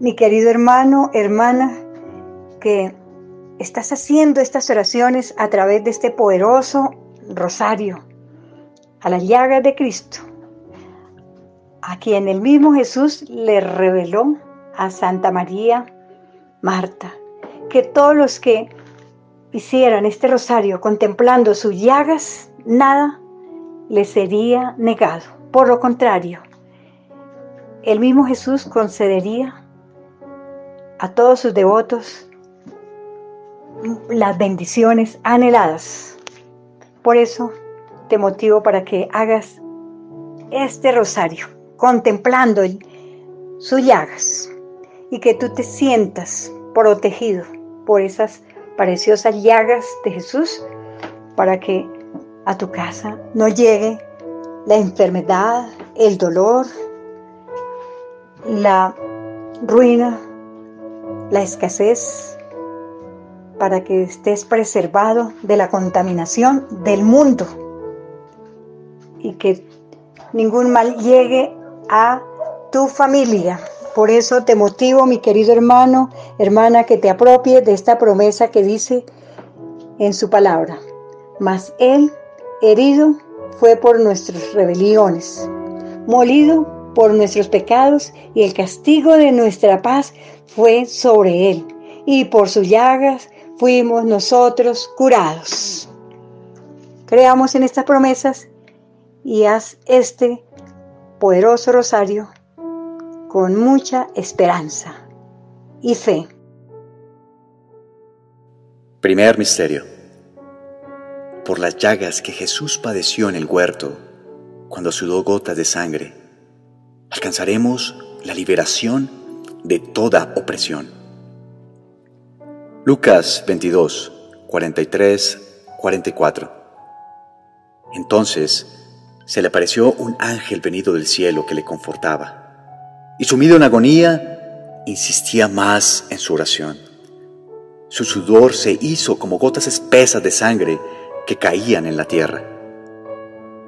mi querido hermano, hermana, que estás haciendo estas oraciones a través de este poderoso rosario a las llagas de Cristo, a quien el mismo Jesús le reveló a Santa María Marta, que todos los que hicieran este rosario contemplando sus llagas, nada les sería negado. Por lo contrario, el mismo Jesús concedería a todos sus devotos las bendiciones anheladas. Por eso te motivo para que hagas este rosario contemplando sus llagas y que tú te sientas protegido por esas preciosas llagas de Jesús para que a tu casa no llegue la enfermedad, el dolor, la ruina, la escasez, para que estés preservado de la contaminación del mundo y que ningún mal llegue a tu familia. Por eso te motivo, mi querido hermano, hermana, que te apropies de esta promesa que dice en su palabra. Mas Él, herido, fue por nuestras rebeliones, molido por nuestros pecados, y el castigo de nuestra paz fue sobre Él. Y por sus llagas fuimos nosotros curados. Creamos en estas promesas y haz este poderoso rosario con mucha esperanza y fe. Primer misterio. Por las llagas que Jesús padeció en el huerto, cuando sudó gotas de sangre, alcanzaremos la liberación de toda opresión. Lucas 22, 43, 44. Entonces se le apareció un ángel venido del cielo que le confortaba, y sumido en agonía, insistía más en su oración. Su sudor se hizo como gotas espesas de sangre que caían en la tierra.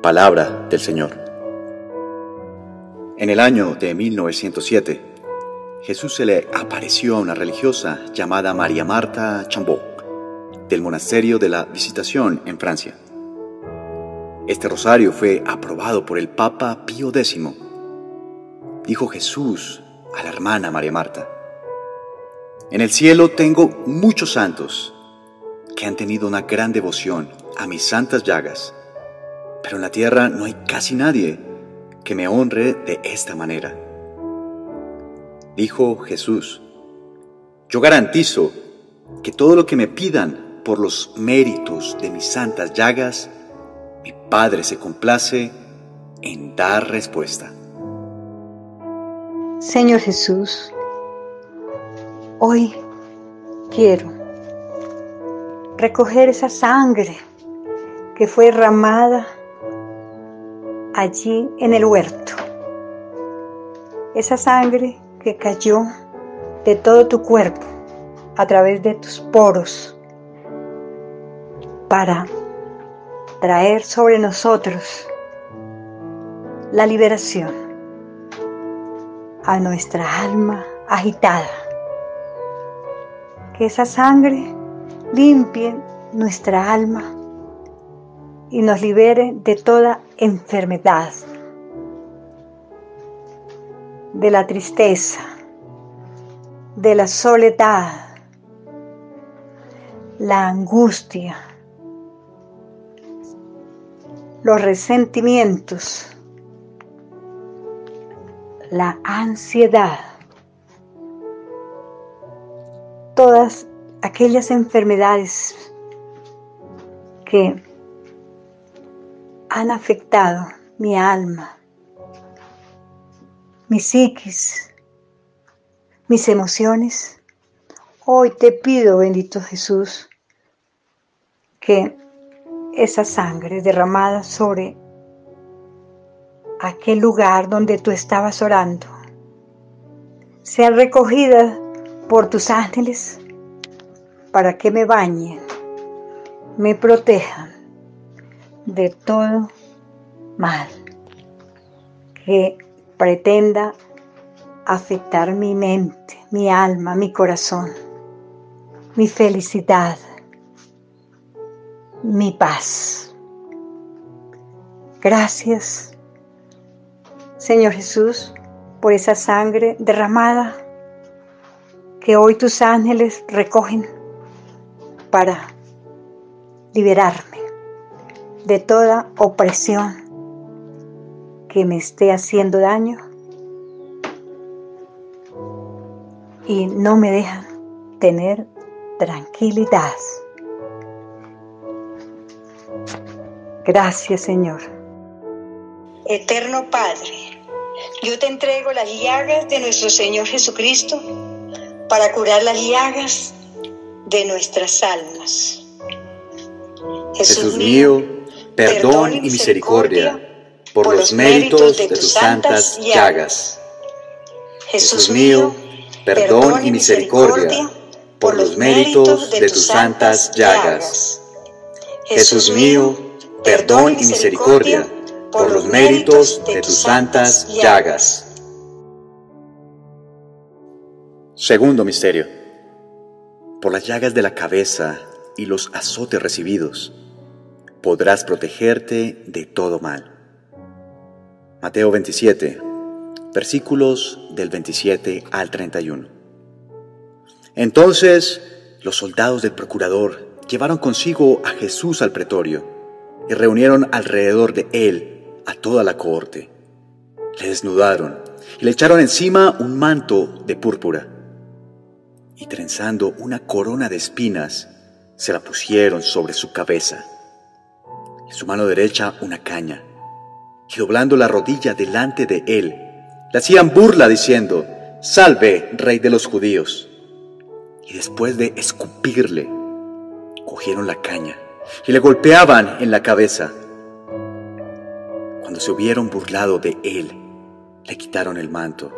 Palabra del Señor. En el año de 1907, Jesús se le apareció a una religiosa llamada María Marta Chambó, del monasterio de la Visitación en Francia. Este rosario fue aprobado por el Papa Pío X. Dijo Jesús a la hermana María Marta, En el cielo tengo muchos santos que han tenido una gran devoción a mis santas llagas, pero en la tierra no hay casi nadie que me honre de esta manera. Dijo Jesús, yo garantizo que todo lo que me pidan por los méritos de mis santas llagas, mi Padre se complace en dar respuesta. Señor Jesús, hoy quiero recoger esa sangre que fue derramada allí en el huerto. Esa sangre que cayó de todo tu cuerpo a través de tus poros para traer sobre nosotros la liberación a nuestra alma agitada. Que esa sangre limpie nuestra alma y nos libere de toda enfermedad de la tristeza, de la soledad, la angustia, los resentimientos, la ansiedad, todas aquellas enfermedades que han afectado mi alma, mi psiquis, mis emociones. Hoy te pido, bendito Jesús, que esa sangre derramada sobre aquel lugar donde tú estabas orando sea recogida por tus ángeles para que me bañen, me protejan de todo mal. Que pretenda afectar mi mente, mi alma, mi corazón, mi felicidad, mi paz. Gracias, Señor Jesús, por esa sangre derramada que hoy tus ángeles recogen para liberarme de toda opresión que me esté haciendo daño y no me dejan tener tranquilidad. Gracias Señor. Eterno Padre, yo te entrego las llagas de nuestro Señor Jesucristo para curar las llagas de nuestras almas. Jesús, mío, perdón y misericordia por los méritos de tus santas llagas. Jesús mío, perdón y misericordia por los méritos de tus santas llagas. Jesús mío, perdón y misericordia por los méritos de tus santas llagas. Segundo misterio. Por las llagas de la cabeza y los azotes recibidos, podrás protegerte de todo mal. Mateo 27, versículos del 27 al 31. Entonces los soldados del procurador llevaron consigo a Jesús al pretorio y reunieron alrededor de él a toda la cohorte. Le desnudaron y le echaron encima un manto de púrpura y trenzando una corona de espinas, se la pusieron sobre su cabeza. En su mano derecha una caña, y doblando la rodilla delante de él, le hacían burla diciendo, Salve, rey de los judíos. Y después de escupirle, cogieron la caña y le golpeaban en la cabeza. Cuando se hubieron burlado de él, le quitaron el manto,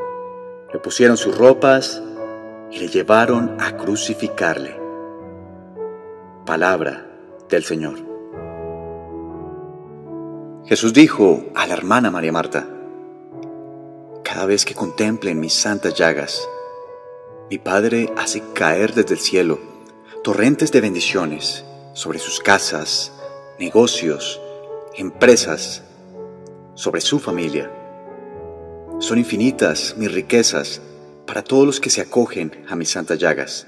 le pusieron sus ropas y le llevaron a crucificarle. Palabra del Señor. Jesús dijo a la hermana María Marta, cada vez que contemplen mis santas llagas, mi Padre hace caer desde el cielo torrentes de bendiciones sobre sus casas, negocios, empresas, sobre su familia. Son infinitas mis riquezas para todos los que se acogen a mis santas llagas.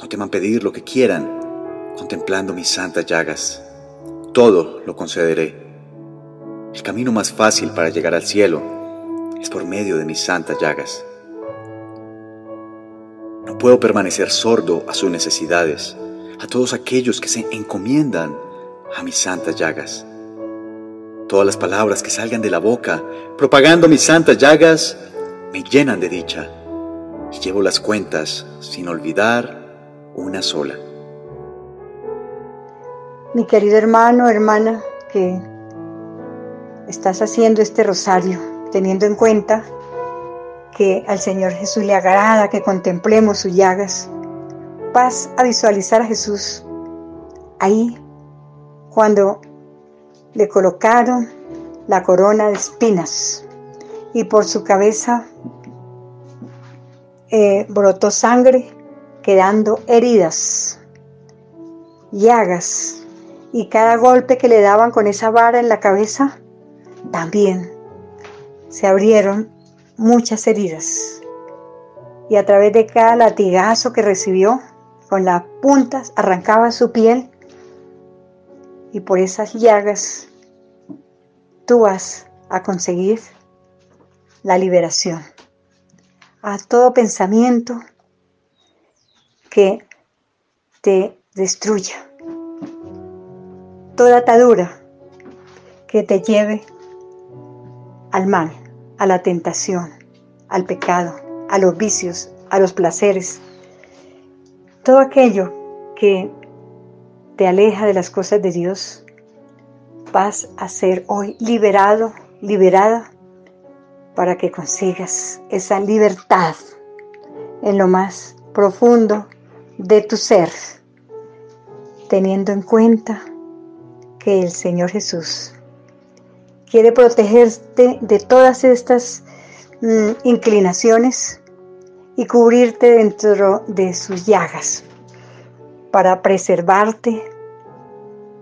No teman pedir lo que quieran, contemplando mis santas llagas. Todo lo concederé. El camino más fácil para llegar al cielo es por medio de mis santas llagas. No puedo permanecer sordo a sus necesidades, a todos aquellos que se encomiendan a mis santas llagas. Todas las palabras que salgan de la boca, propagando mis santas llagas, me llenan de dicha y llevo las cuentas sin olvidar una sola. Mi querido hermano, hermana, que estás haciendo este rosario, teniendo en cuenta que al Señor Jesús le agrada que contemplemos sus llagas, vas a visualizar a Jesús ahí cuando le colocaron la corona de espinas y por su cabeza eh, brotó sangre, quedando heridas, llagas, y cada golpe que le daban con esa vara en la cabeza, también se abrieron muchas heridas. Y a través de cada latigazo que recibió, con las puntas arrancaba su piel, y por esas llagas tú vas a conseguir la liberación a todo pensamiento que te destruya, toda atadura que te lleve al mal, a la tentación, al pecado, a los vicios, a los placeres, todo aquello que te aleja de las cosas de Dios, vas a ser hoy liberado, liberada para que consigas esa libertad en lo más profundo de tu ser, teniendo en cuenta que el Señor Jesús quiere protegerte de todas estas mm, inclinaciones y cubrirte dentro de sus llagas para preservarte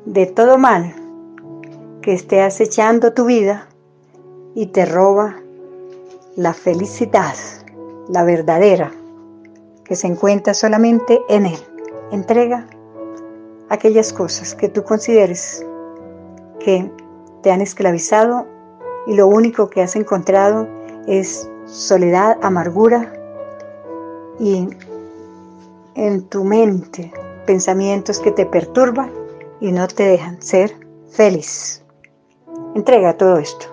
de todo mal que esté acechando tu vida y te roba la felicidad, la verdadera, que se encuentra solamente en Él. Entrega aquellas cosas que tú consideres que te han esclavizado y lo único que has encontrado es soledad, amargura y en tu mente pensamientos que te perturban y no te dejan ser feliz. Entrega todo esto.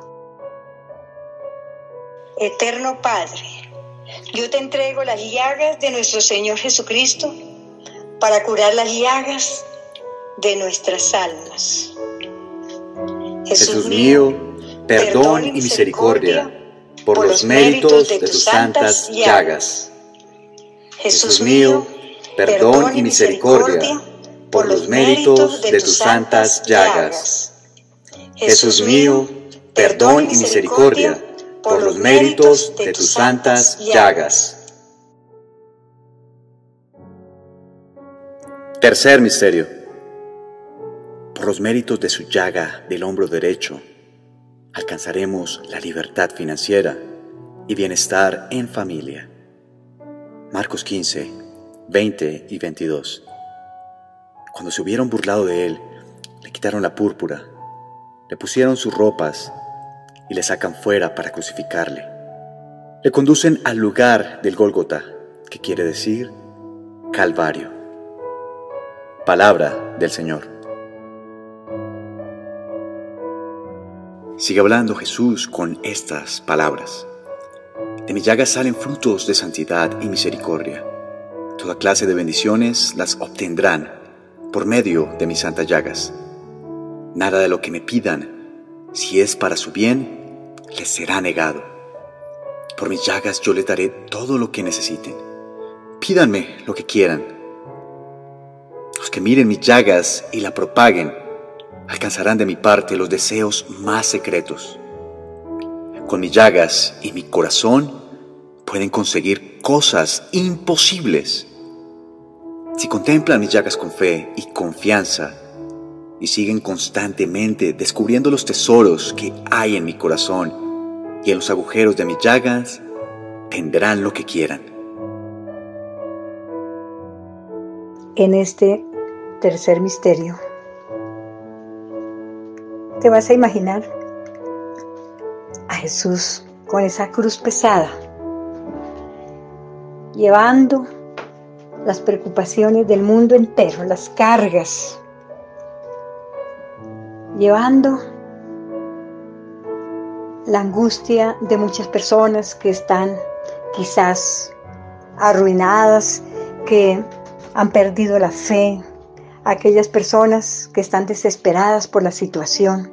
Eterno Padre, yo te entrego las llagas de nuestro Señor Jesucristo para curar las llagas de nuestras almas. Jesús, mío, perdón y misericordia por los méritos de tus santas llagas. Jesús mío, perdón y misericordia por los méritos de tus santas llagas. Jesús mío, perdón y misericordia por los méritos de tus santas llagas. Tercer misterio. Los méritos de su llaga del hombro derecho, alcanzaremos la libertad financiera y bienestar en familia. Marcos 15, 20 y 22. Cuando se hubieron burlado de él, le quitaron la púrpura, le pusieron sus ropas y le sacan fuera para crucificarle. Le conducen al lugar del Gólgota, que quiere decir Calvario. Palabra del Señor. Sigue hablando Jesús con estas palabras. De mi llaga salen frutos de santidad y misericordia. Toda clase de bendiciones las obtendrán por medio de mis santas llagas. Nada de lo que me pidan, si es para su bien, les será negado. Por mis llagas yo les daré todo lo que necesiten. Pídanme lo que quieran. Los que miren mis llagas y la propaguen, alcanzarán de mi parte los deseos más secretos. Con mis llagas y mi corazón pueden conseguir cosas imposibles. Si contemplan mis llagas con fe y confianza y siguen constantemente descubriendo los tesoros que hay en mi corazón y en los agujeros de mis llagas, tendrán lo que quieran. En este tercer misterio, te vas a imaginar a Jesús con esa cruz pesada, llevando las preocupaciones del mundo entero, las cargas, llevando la angustia de muchas personas que están quizás arruinadas, que han perdido la fe, aquellas personas que están desesperadas por la situación.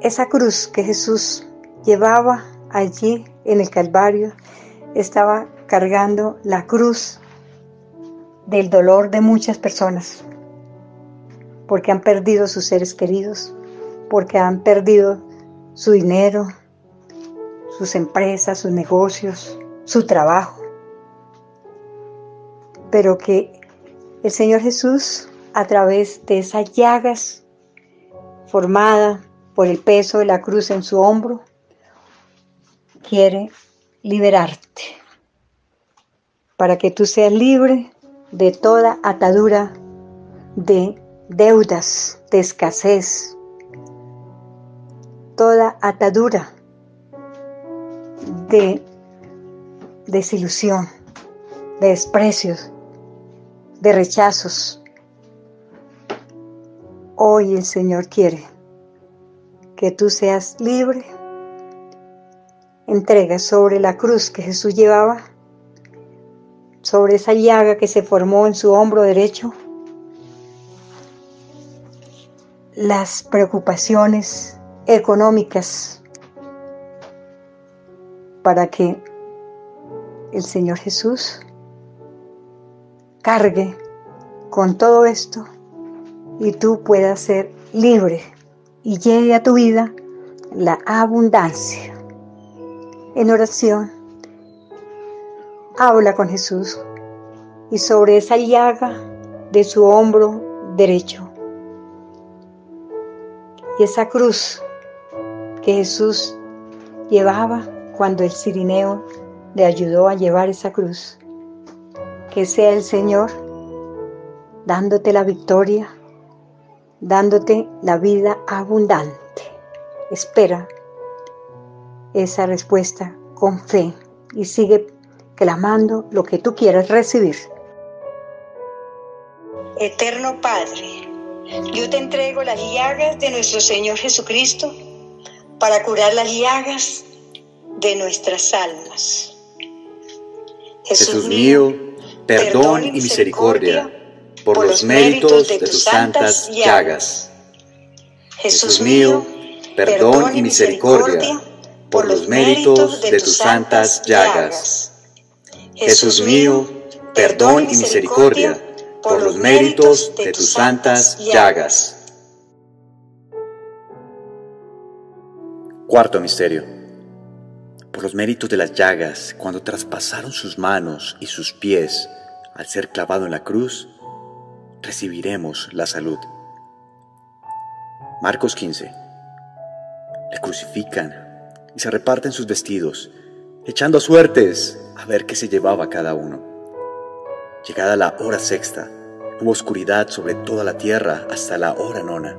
Esa cruz que Jesús llevaba allí en el Calvario estaba cargando la cruz del dolor de muchas personas, porque han perdido sus seres queridos, porque han perdido su dinero, sus empresas, sus negocios, su trabajo. Pero que el Señor Jesús, a través de esas llagas formada por el peso de la cruz en su hombro, quiere liberarte para que tú seas libre de toda atadura de deudas, de escasez, toda atadura de desilusión, de desprecios, de rechazos. Hoy el Señor quiere que tú seas libre. Entrega sobre la cruz que Jesús llevaba, sobre esa llaga que se formó en su hombro derecho, las preocupaciones económicas para que el Señor Jesús cargue con todo esto y tú puedas ser libre y llegue a tu vida la abundancia. en oración, habla con Jesús y sobre esa llaga de su hombro derecho y esa cruz que Jesús llevaba cuando el Cirineo le ayudó a llevar esa cruz. Que sea el Señor dándote la victoria, dándote la vida abundante. Espera esa respuesta con fe y sigue clamando lo que tú quieras recibir. Eterno Padre, yo te entrego las llagas de nuestro Señor Jesucristo para curar las llagas de nuestras almas. Jesús mío, perdón y misericordia por los méritos de tus santas llagas. Jesús mío, perdón y misericordia por los méritos de tus santas llagas. Jesús mío, perdón y misericordia por los méritos de tus santas llagas. Cuarto misterio. Por los méritos de las llagas, cuando traspasaron sus manos y sus pies al ser clavado en la cruz, recibiremos la salud. Marcos 15. Le crucifican y se reparten sus vestidos, echando suertes a ver qué se llevaba cada uno. Llegada la hora sexta, hubo oscuridad sobre toda la tierra hasta la hora nona.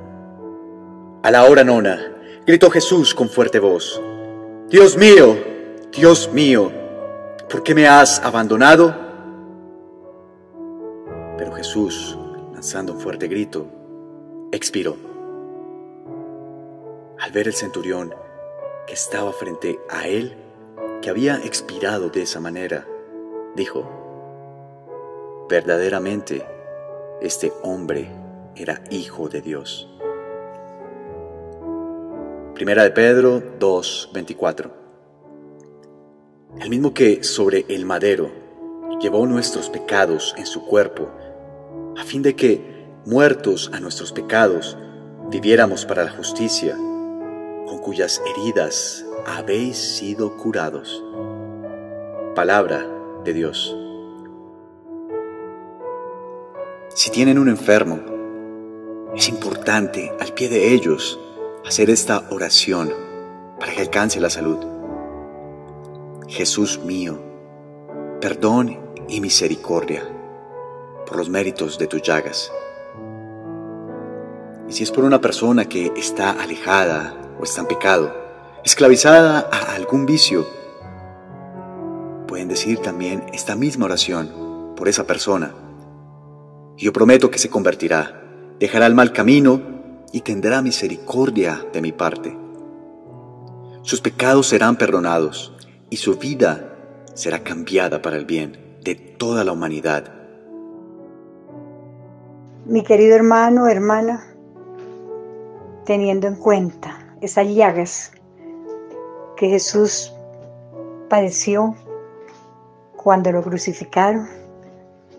A la hora nona, gritó Jesús con fuerte voz, Dios mío, Dios mío, ¿por qué me has abandonado? Pero Jesús, lanzando un fuerte grito, expiró. Al ver el centurión que estaba frente a él, que había expirado de esa manera, dijo, Verdaderamente, este hombre era hijo de Dios. Primera de Pedro 2:24. El mismo que sobre el madero llevó nuestros pecados en su cuerpo, a fin de que, muertos a nuestros pecados, viviéramos para la justicia, con cuyas heridas habéis sido curados. Palabra de Dios. Si tienen un enfermo, es importante al pie de ellos hacer esta oración para que alcance la salud. Jesús mío, perdón y misericordia por los méritos de tus llagas. Y si es por una persona que está alejada o está en pecado, esclavizada a algún vicio, pueden decir también esta misma oración por esa persona yo prometo que se convertirá, dejará el mal camino y tendrá misericordia de mi parte. Sus pecados serán perdonados y su vida será cambiada para el bien de toda la humanidad. Mi querido hermano, hermana, teniendo en cuenta esas llagas que Jesús padeció cuando lo crucificaron,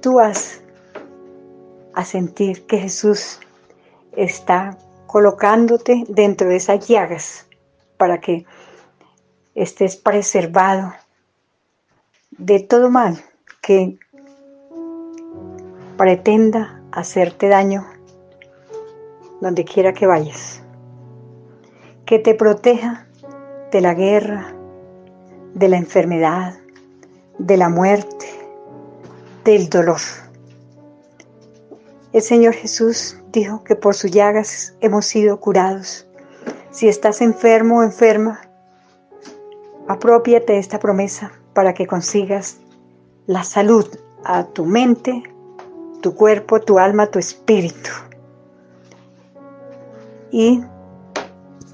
tú has a sentir que Jesús está colocándote dentro de esas llagas para que estés preservado de todo mal que pretenda hacerte daño donde quiera que vayas. Que te proteja de la guerra, de la enfermedad, de la muerte, del dolor. El Señor Jesús dijo que por sus llagas hemos sido curados. Si estás enfermo o enferma, apropiate de esta promesa para que consigas la salud a tu mente, tu cuerpo, tu alma, tu espíritu. Y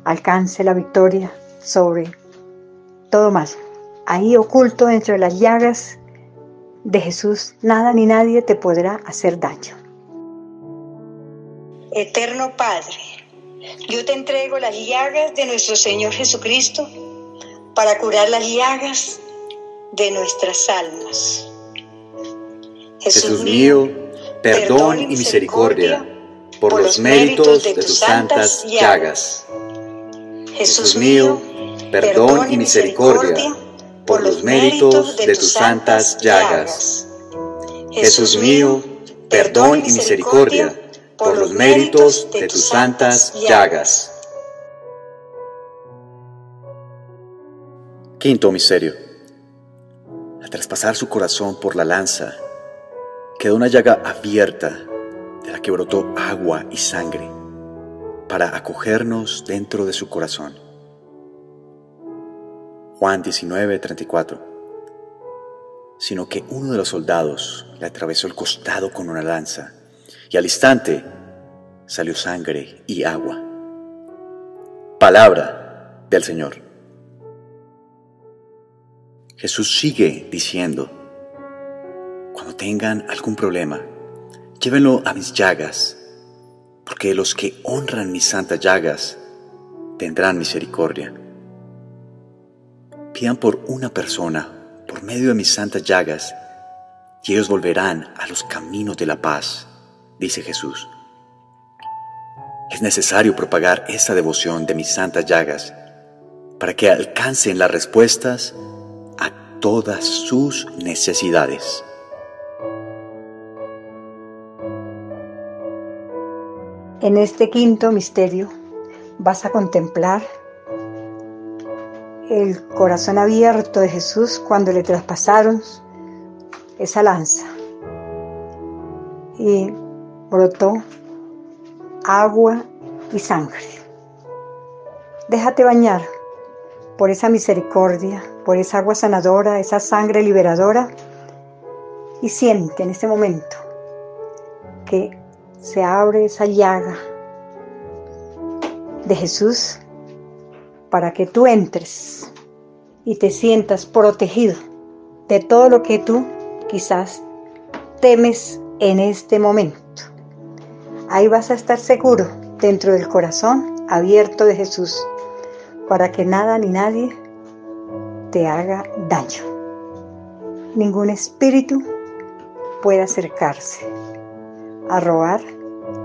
alcance la victoria sobre todo mal. Ahí oculto entre las llagas de Jesús, nada ni nadie te podrá hacer daño. Eterno Padre, yo te entrego las llagas de nuestro Señor Jesucristo para curar las llagas de nuestras almas. Jesús, mío, perdón y misericordia por los méritos de tus santas llagas. Jesús mío, perdón y misericordia por los méritos de tus santas llagas. Jesús mío, perdón y misericordia por los méritos de tus santas llagas. Quinto misterio. Al traspasar su corazón por la lanza, quedó una llaga abierta de la que brotó agua y sangre para acogernos dentro de su corazón. Juan 19, 34. Sino que uno de los soldados le atravesó el costado con una lanza y al instante salió sangre y agua. Palabra del Señor. Jesús sigue diciendo, tengan algún problema, llévenlo a mis llagas, porque los que honran mis santas llagas tendrán misericordia. Pidan por una persona, por medio de mis santas llagas, y ellos volverán a los caminos de la paz, dice Jesús. Es necesario propagar esa devoción de mis santas llagas para que alcancen las respuestas todas sus necesidades. En este quinto misterio vas a contemplar el corazón abierto de Jesús cuando le traspasaron esa lanza y brotó agua y sangre. Déjate bañar por esa misericordia, por esa agua sanadora, esa sangre liberadora. Y siente en este momento que se abre esa llaga de Jesús para que tú entres y te sientas protegido de todo lo que tú quizás temes en este momento. Ahí vas a estar seguro dentro del corazón abierto de Jesús para que nada ni nadie te haga daño. Ningún espíritu puede acercarse a robar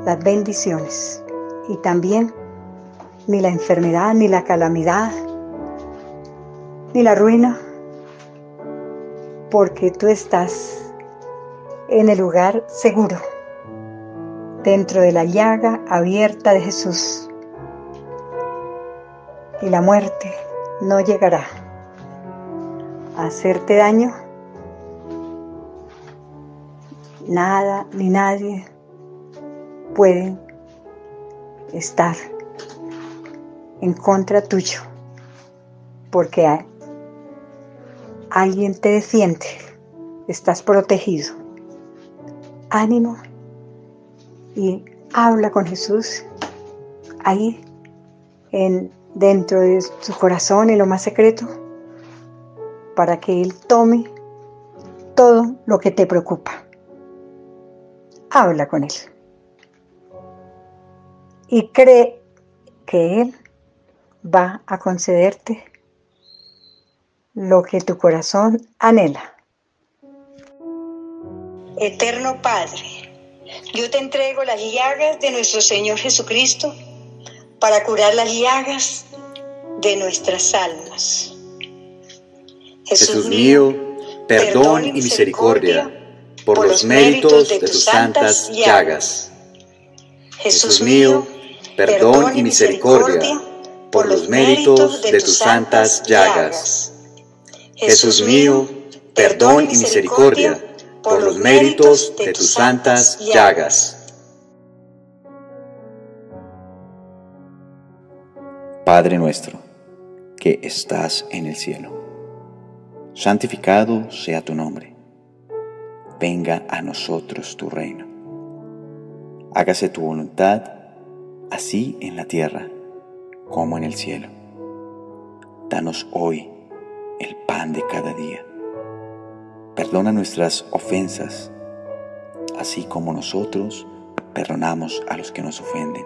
las bendiciones y también ni la enfermedad, ni la calamidad, ni la ruina, porque tú estás en el lugar seguro, dentro de la llaga abierta de Jesús y la muerte no llegará a hacerte daño. Nada ni nadie puede estar en contra tuyo, porque alguien te defiende, estás protegido. Ánimo y habla con Jesús ahí en dentro de su corazón, en lo más secreto, para que Él tome todo lo que te preocupa. Habla con Él. Y cree que Él va a concederte lo que tu corazón anhela. Eterno Padre, yo te entrego las llagas de nuestro Señor Jesucristo para curar las llagas de nuestras almas. Jesús, mío, perdón y misericordia por los méritos de tus santas llagas. Jesús mío, perdón y misericordia por los méritos de tus santas llagas. Jesús mío, perdón y misericordia por los méritos de tus santas llagas. Padre nuestro, que estás en el cielo, santificado sea tu nombre. Venga a nosotros tu reino. Hágase tu voluntad, así en la tierra como en el cielo. Danos hoy el pan de cada día. Perdona nuestras ofensas, así como nosotros perdonamos a los que nos ofenden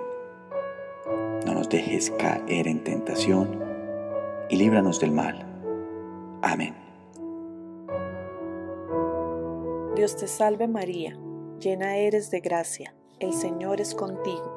no nos dejes caer en tentación y líbranos del mal. Amén. Dios te salve María, llena eres de gracia, el Señor es contigo,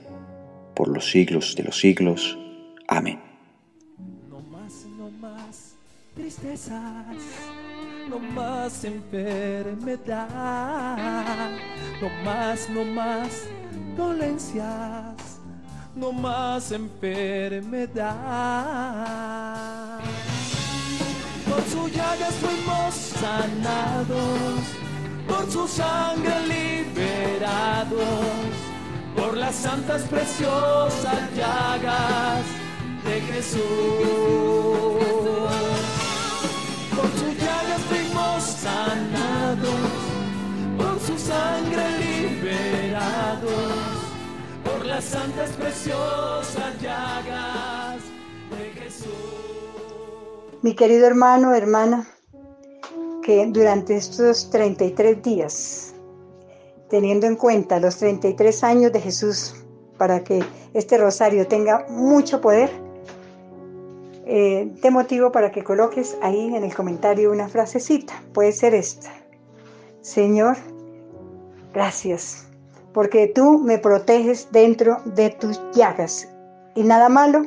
por los siglos de los siglos. Amén. No más, no más tristezas no más enfermedad, no más, no más dolencias, no más enfermedad. Por su llagas fuimos sanados, por su sangre liberados, por las santas preciosas llagas de Jesús. sangre liberados por las santas preciosas llagas de Jesús. Mi querido hermano, hermana, que durante estos 33 días, teniendo en cuenta los 33 años de Jesús, para que este rosario tenga mucho poder, eh, te motivo para que coloques ahí en el comentario una frasecita. Puede ser esta. Señor, Gracias, porque tú me proteges dentro de tus llagas y nada malo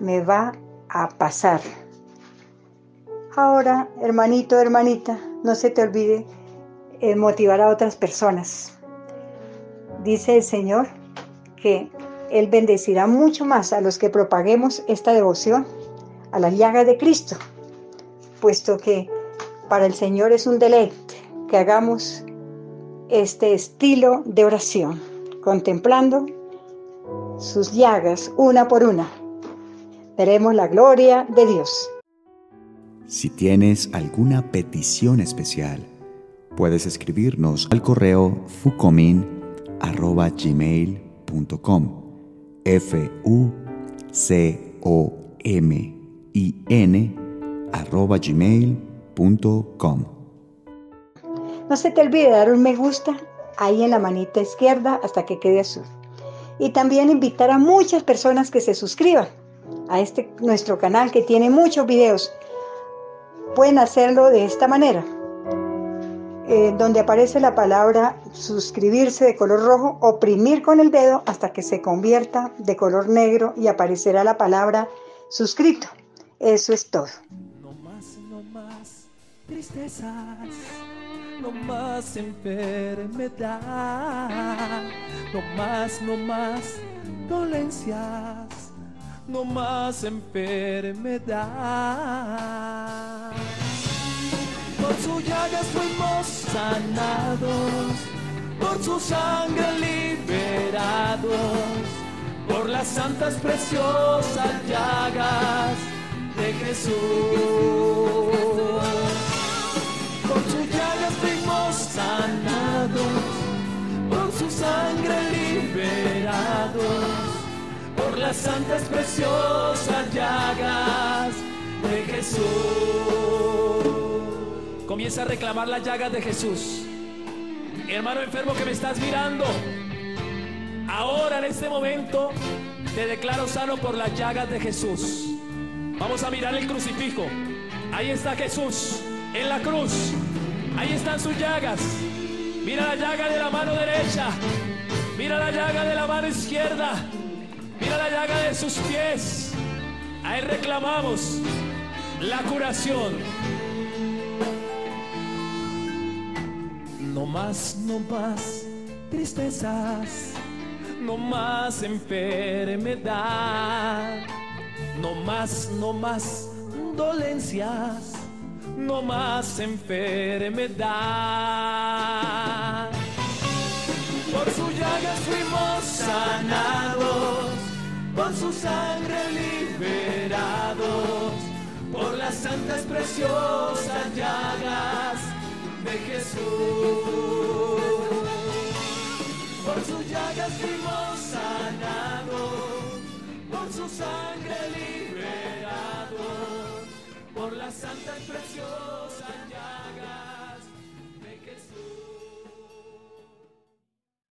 me va a pasar. Ahora, hermanito, hermanita, no se te olvide eh, motivar a otras personas. Dice el Señor que Él bendecirá mucho más a los que propaguemos esta devoción a las llagas de Cristo, puesto que para el Señor es un deleite que hagamos este estilo de oración, contemplando sus llagas una por una. Veremos la gloria de Dios. Si tienes alguna petición especial, puedes escribirnos al correo fucomin.gmail.com f u c o m i n arroba gmail.com no se te olvide dar un me gusta ahí en la manita izquierda hasta que quede azul. Y también invitar a muchas personas que se suscriban a este nuestro canal que tiene muchos videos. Pueden hacerlo de esta manera. Eh, donde aparece la palabra suscribirse de color rojo, oprimir con el dedo hasta que se convierta de color negro y aparecerá la palabra suscrito. Eso es todo. No más, no más tristezas no más enfermedad, no más, no más dolencias, no más enfermedad. Por su llagas fuimos sanados, por su sangre liberados, por las santas preciosas llagas de Jesús. por su sangre liberados, por las santas preciosas llagas de Jesús. Comienza a reclamar las llagas de Jesús. Hermano enfermo que me estás mirando, ahora en este momento te declaro sano por las llagas de Jesús. Vamos a mirar el crucifijo. Ahí está Jesús en la cruz. Ahí están sus llagas. Mira la llaga de la mano derecha. Mira la llaga de la mano izquierda. Mira la llaga de sus pies. Ahí reclamamos la curación. No más, no más tristezas. No más enfermedad. No más, no más dolencias no más enfermedad. Por su llagas fuimos sanados, por su sangre liberados, por las santas preciosas llagas Jesús. Por sus llagas fuimos sanados, por su sangre liberados, por las santas preciosa llaga